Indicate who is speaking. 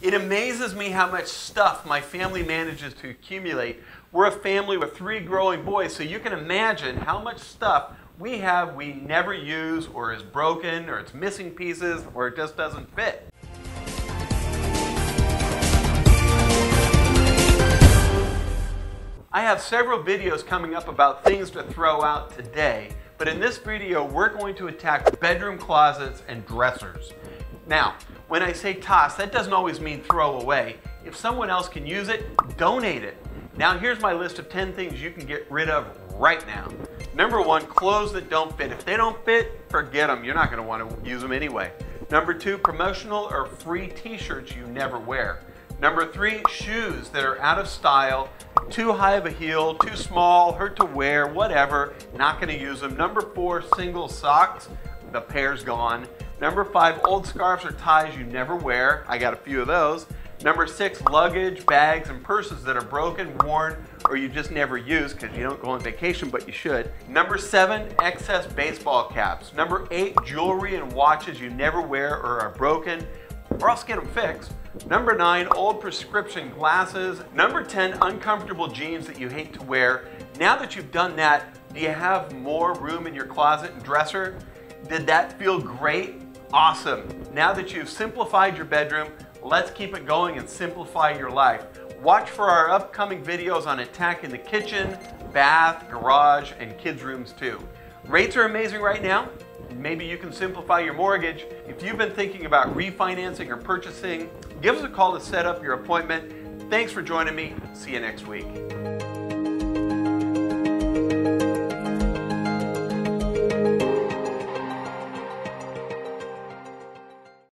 Speaker 1: It amazes me how much stuff my family manages to accumulate. We're a family with three growing boys, so you can imagine how much stuff we have we never use or is broken or it's missing pieces or it just doesn't fit. I have several videos coming up about things to throw out today, but in this video we're going to attack bedroom closets and dressers. Now, when I say toss, that doesn't always mean throw away. If someone else can use it, donate it. Now here's my list of 10 things you can get rid of right now. Number one, clothes that don't fit. If they don't fit, forget them. You're not going to want to use them anyway. Number two, promotional or free t-shirts you never wear. Number three, shoes that are out of style, too high of a heel, too small, hurt to wear, whatever, not gonna use them. Number four, single socks, the pair's gone. Number five, old scarves or ties you never wear. I got a few of those. Number six, luggage, bags, and purses that are broken, worn, or you just never use because you don't go on vacation, but you should. Number seven, excess baseball caps. Number eight, jewelry and watches you never wear or are broken, or else get them fixed. Number nine, old prescription glasses. Number 10, uncomfortable jeans that you hate to wear. Now that you've done that, do you have more room in your closet and dresser? Did that feel great? Awesome. Now that you've simplified your bedroom, let's keep it going and simplify your life. Watch for our upcoming videos on attacking the kitchen, bath, garage, and kids' rooms too. Rates are amazing right now. Maybe you can simplify your mortgage. If you've been thinking about refinancing or purchasing, give us a call to set up your appointment. Thanks for joining me. See you next week.